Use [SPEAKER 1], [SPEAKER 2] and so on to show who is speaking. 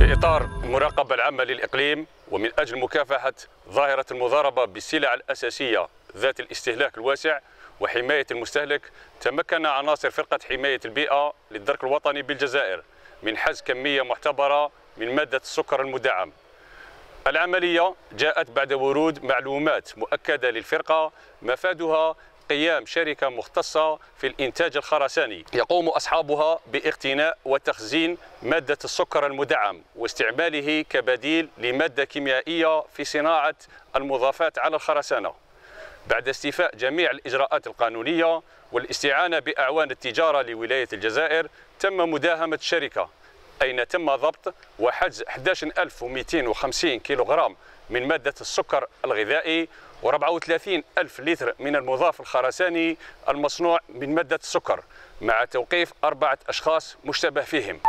[SPEAKER 1] في إطار المراقبة العامة للإقليم ومن أجل مكافحة ظاهرة المضاربة بالسلع الأساسية ذات الاستهلاك الواسع وحماية المستهلك تمكن عناصر فرقة حماية البيئة للدرك الوطني بالجزائر من حز كمية معتبرة من مادة السكر المدعم. العملية جاءت بعد ورود معلومات مؤكدة للفرقة مفادها قيام شركة مختصة في الإنتاج الخرساني. يقوم أصحابها باقتناء وتخزين مادة السكر المدعم واستعماله كبديل لمادة كيميائية في صناعة المضافات على الخرسانة. بعد استيفاء جميع الإجراءات القانونية والاستعانة بأعوان التجارة لولاية الجزائر تم مداهمة الشركة. أين تم ضبط وحجز 11250 كيلوغرام من مادة السكر الغذائي و34 ألف لتر من المضاف الخرساني المصنوع من مادة السكر مع توقيف أربعة أشخاص مشتبه فيهم.